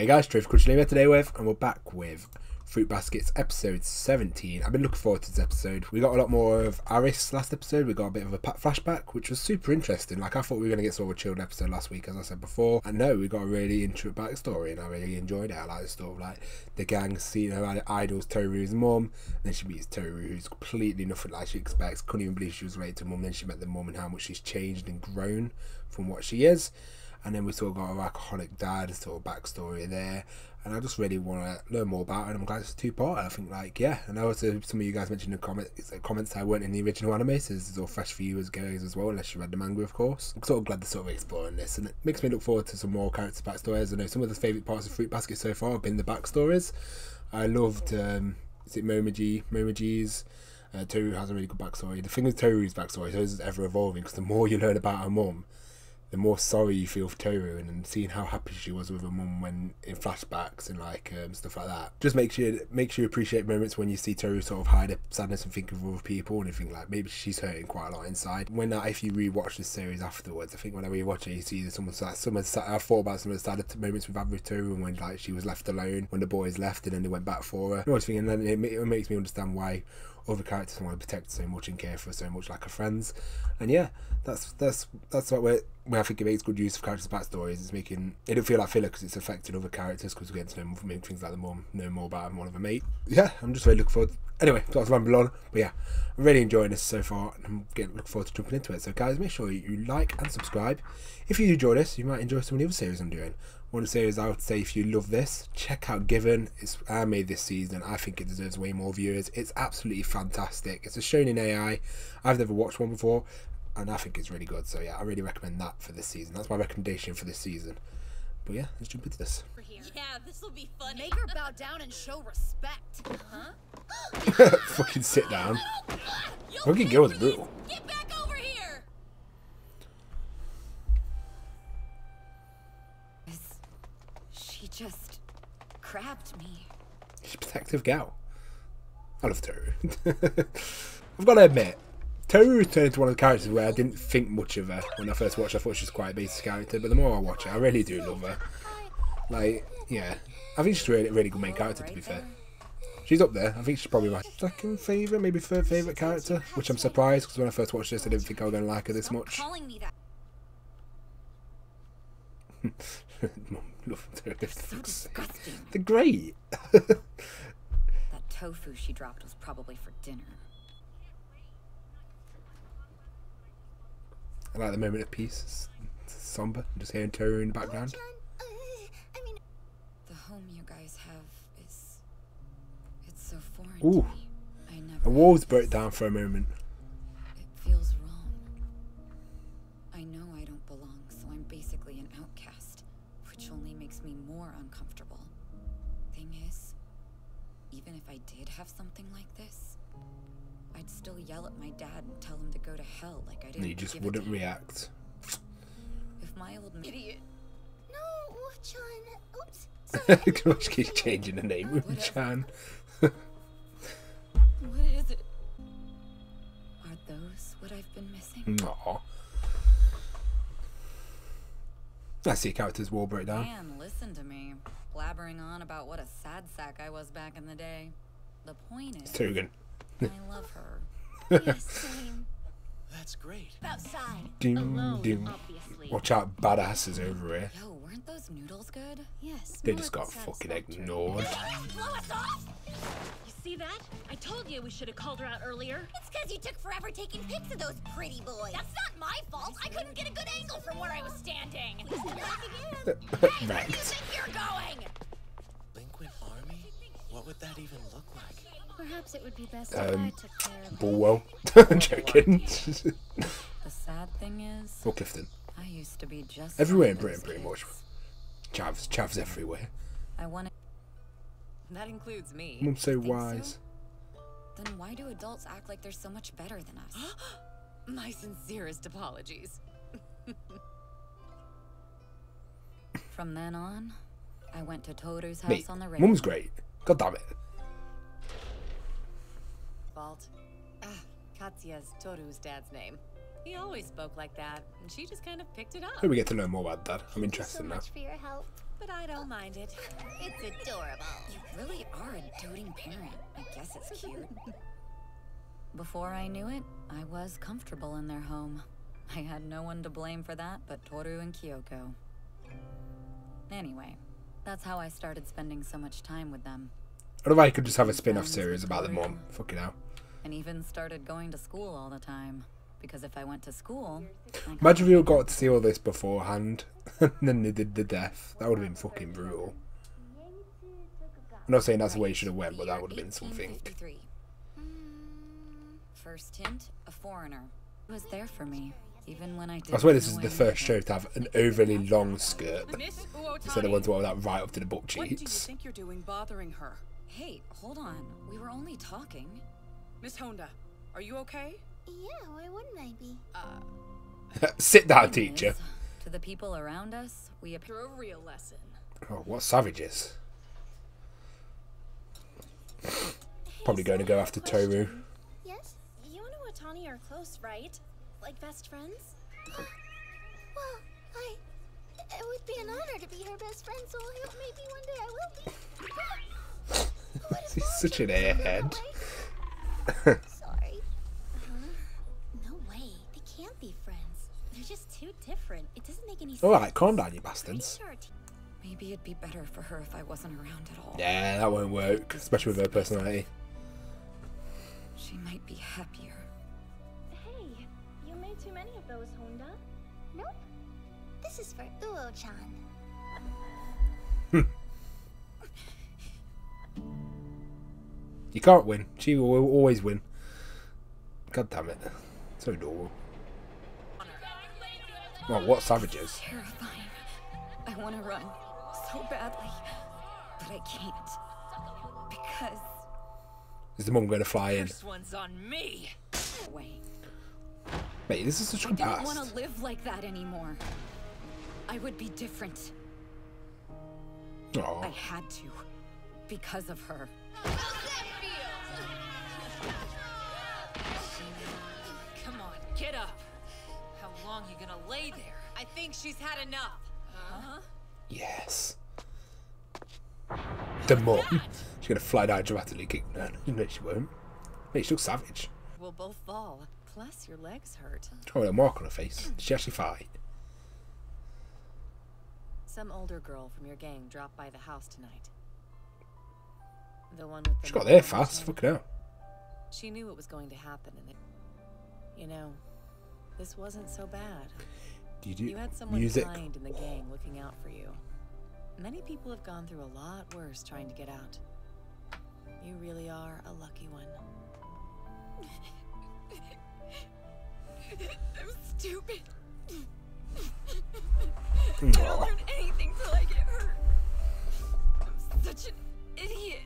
Hey guys, for here today with, and we're back with Fruit Baskets episode 17. I've been looking forward to this episode. We got a lot more of Aris last episode. We got a bit of a flashback, which was super interesting. Like, I thought we were going to get sort of a chilled episode last week, as I said before. And no, we got a really interesting backstory, and I really enjoyed it. I like the story of, like, the gang seeing her idols, Toru's mum. Then she meets Toru, who's completely nothing like she expects. Couldn't even believe she was related to mum. Then she met the mum and how much she's changed and grown from what she is and then we sort of got our alcoholic dad sort of backstory there. And I just really want to learn more about it and I'm glad it's two part I think like yeah I know some of you guys mentioned in the comments comments I weren't in the original anime so this is all fresh for you as guys as well unless you read the manga of course. I'm sort of glad they're sort of exploring this and it makes me look forward to some more character backstories. I know some of the favourite parts of Fruit Basket so far have been the backstories. I loved um, is it Momiji Momiji's uh, Toru has a really good backstory. The thing with Toru's backstory is ever evolving because the more you learn about her mum the more sorry you feel for Toru and, and seeing how happy she was with her mum when in flashbacks and like um, stuff like that just makes you makes you appreciate moments when you see Toru sort of hide her sadness and think of other people and you think like maybe she's hurting quite a lot inside. When uh, if you rewatch this series afterwards, I think whenever you watch it, you see that someone some of the, I thought about some of the sad moments with Avril Toru and when like she was left alone when the boys left and then they went back for her. I was thinking then it, it makes me understand why other characters I want to protect so much and care for so much like her friends. And yeah, that's that's that's what we're when I think it makes good use of characters' backstories. It's making it don't feel like filler because it's affecting other characters because we're getting to know more, things like the mom, know more about one of them mate. Yeah, I'm just really looking forward. Anyway, that's rambling on, but yeah, I'm really enjoying this so far, and I'm getting looking forward to jumping into it. So guys, make sure you like and subscribe. If you enjoy this, you might enjoy some of the other series I'm doing one of the series I would say if you love this, check out Given. It's I made this season. I think it deserves way more viewers. It's absolutely fantastic. It's a shonen AI. I've never watched one before, and I think it's really good. So yeah, I really recommend that for this season. That's my recommendation for this season. But yeah, let's jump into this. Yeah, this will be fun. Make her bow down and show respect. Huh? Fucking sit down. Fucking girl was brutal. Get back just grabbed me. She's a protective gal. I love Toru. I've got to admit, Toru turned into one of the characters where I didn't think much of her when I first watched her. I thought she was quite a basic character, but the more I watch her, I really do love her. Like, yeah. I think she's a really, really good main character, to be fair. She's up there. I think she's probably my second favourite, maybe third favourite character, which I'm surprised because when I first watched this, I didn't think I was going to like her this much. so disgusting. They're great. that tofu she dropped was probably for dinner. I like the moment of peace. It's somber. Just hearing Toru in the background. The home you guys have is it's so foreign Ooh. to me. I never The walls broke down for a moment. Dad and tell him to go to hell like I didn't. He just wouldn't react. If my old idiot. No, Chan. Oops. Sorry. keeps changing the name, of Chan. what is it? Are those what I've been missing? Aww. I see characters wall break down. Man, listen to me. Blabbering on about what a sad sack I was back in the day. The point is, Tugan. I love her. Yes, same. That's great. Outside. Doom, Alone, doom. obviously. Watch out, badasses over here. Yo, weren't those noodles good? Yes. They just got fucking sculpture. ignored. Blow us off? You see that? I told you we should have called her out earlier. It's because you took forever taking pics of those pretty boys. That's not my fault. I couldn't get a good angle from where I was standing. hey, where do you think you're going? Linquent army? What would that even look like? Perhaps it would be best if Um, I took care of Bulwell. I'm joking. The sad thing is, or Clifton. I used to be just Everywhere in Britain, pretty much. Chavs, chavs everywhere. I wanted. That includes me. Mum's so Think so? wise. Then why do adults act like they're so much better than us? My sincerest apologies. From then on, I went to Toru's house Mate, on the radio. Mum's great. God damn it. Fault. Ah, Katsuya's Toru's dad's name. He always spoke like that, and she just kind of picked it up. Hope we get to know more about Dad. I'm Thank you interested so now. much for your help. but I don't mind it. It's adorable. You really are a doting parent. I guess it's cute. Before I knew it, I was comfortable in their home. I had no one to blame for that but Toru and Kyoko. Anyway, that's how I started spending so much time with them, I don't know if I could just have a spin-off series about the mum. Fucking hell. and even started going to school all the time. Because if I went to school, I got Imagine if you got to see all this beforehand, and then they did the death. That would have been fucking brutal. I'm not saying that's the way you should have went, but that would have been something. First hint, a foreigner. Was there for me, even when I didn't I swear this is the first show to have an overly long skirt instead of Uotani, ones with that right up to the butt cheeks. what do you think you're doing bothering her? Hey, hold on. We were only talking. Miss Honda, are you okay? Yeah, why wouldn't I be? Uh, Sit down, Thing teacher. To the people around us, we appear. You're a real lesson. Oh, what savages? Probably going to go after Toru. Yes? You and Uotani are close, right? Like best friends? Well, I. It would be an honor to be her best friend, so I hope maybe one day I will be. What is He's such an airhead. Sorry. No way. They can't be friends. They're just too different. It doesn't make any sense. Alright, calm down, you bastards. sure our te- Maybe it'd be better for her if I wasn't around at all. Yeah, that won't work, especially with her personality. She might be happier. Hey, you made too many of those, Honda. Nope. This is for Uo-chan. You can't win. She will always win. God damn it. So adorable. Oh, what savages. Terrifying. I want to run so badly, but I can't. Because. Is the mum going to fly in? This one's on me. Wait. Mate, this is such a I don't want to live like that anymore. I would be different. I Oh, had to. Because of her. Long you gonna lay there? I think she's had enough. Huh? yes. The mum. She's going to fly down dramatically kick. No, no, she won't. Mate, she looks savage. We'll both fall. Plus, your legs hurt. She's a mark on her face. Did she actually fight? Some older girl from your gang dropped by the house tonight. The one with the She got there fast. chain. Fucking hell. She knew what was going to happen, and it. You know, this wasn't so bad. Do you do You had someone music? kind in the gang looking out for you. Many people have gone through a lot worse trying to get out. You really are a lucky one. I'm stupid. Hmm. I don't learn anything till I get hurt. I'm such an idiot.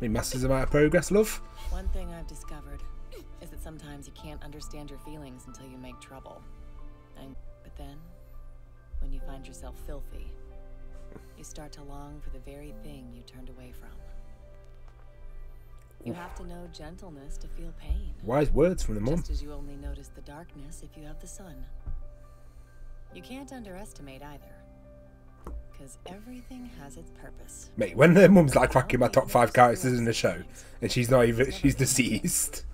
Made massive amount of progress, love. One thing I've discovered is that sometimes you can't understand your feelings until you make trouble. And, but then, when you find yourself filthy, you start to long for the very thing you turned away from. You have to know gentleness to feel pain. Wise words from the mum. Just as you only notice the darkness if you have the sun. You can't underestimate either. Because everything has its purpose. Mate, when the mum's like cracking my top five characters in the show, and she's not even, she's deceased.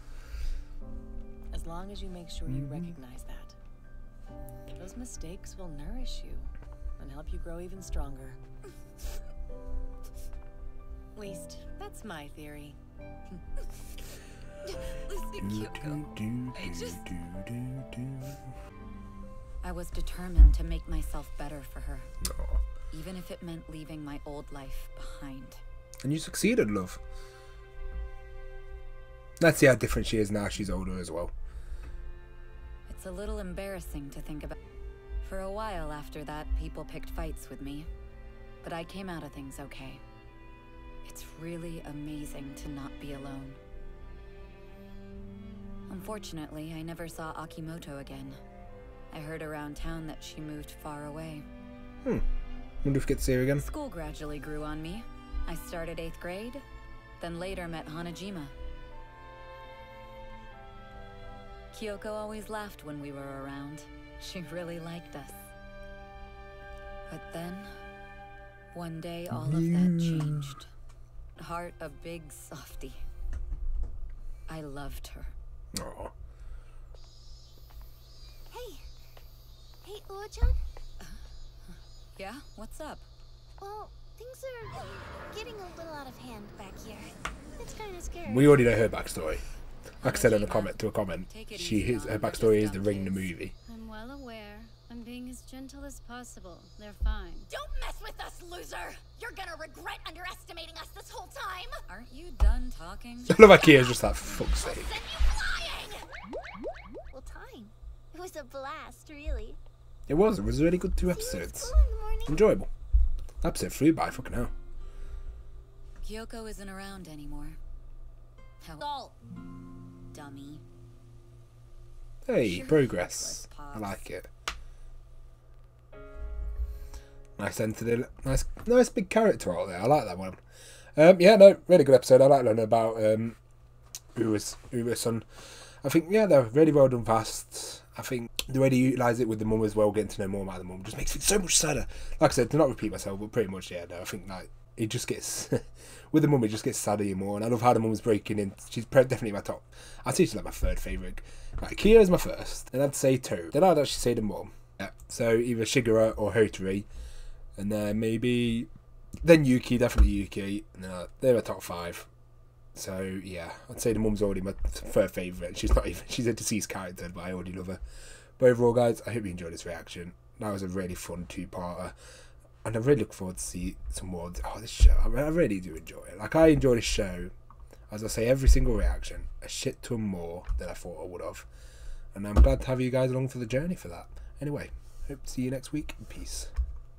As long as you make sure you mm-hmm. recognize that. Those mistakes will nourish you and help you grow even stronger. At Least, that's my theory. Listen, Kyoko. I just-. I was determined to make myself better for her, Aw. even if it meant leaving my old life behind. And you succeeded, love. Let's see how different she is now she's older as well. It's a little embarrassing to think about. For a while after that, people picked fights with me, but I came out of things okay. It's really amazing to not be alone. Unfortunately, I never saw Akimoto again. I heard around town that she moved far away. Hmm. Wonder if we get to see her again. School gradually grew on me. I started eighth grade, then later met Hanajima. Kyoko always laughed when we were around. She really liked us. But then, One day, all of that changed. Heart a big softy. I loved her. Aw. Hey. Hey, Uo-chan? Uh-huh. Yeah? What's up? Well, things are getting a little out of hand back here. It's kind of scary. We already know her backstory. Like I said in a comment to a comment, she his, her backstory is the Ring the movie. I'm well aware. I'm being as gentle as possible. They're fine. Don't mess with us, loser! You're gonna regret underestimating us this whole time! Aren't you done talking? I love how just like, for fuck's sake. Send you flying! Well, time. It was a blast, really. It was, it was a really good two See you at episodes. school morning. Enjoyable. Episode three by, fucking hell. Kyoko isn't around anymore. How Salt. Dummy. Hey, Sure. progress. I like it. Nice entity, nice, nice big character out there. I like that one. Um, yeah, no, really good episode. I like learning about um, Uwa's Uwa's son. I think yeah, they're really well done. Fast. I think the way they utilise it with the mum as well, getting to know more about the mum, just makes it so much sadder. Like I said, to not repeat myself, but pretty much yeah. No, I think like it just gets with the mum, it just gets sadder more. And I love how the mum's breaking in. She's definitely my top. I'd say she's like my third favourite. Like Kia is my first, and I'd say two. Then I'd actually say the mum. Yeah. So either Shigure or Hatori, and then maybe then Yuki, definitely Yuki. No, they're my top five. So yeah, I'd say the mum's already my third favourite. She's not even she's a deceased character, but I already love her. But overall, guys, I hope you enjoyed this reaction. That was a really fun two-parter, and I really look forward to see some more. Oh, this show, I, I really do enjoy it. Like I enjoy this show, as I say, every single reaction a shit ton more than I thought I would have, and I'm glad to have you guys along for the journey for that. Anyway, hope to see you next week. Peace.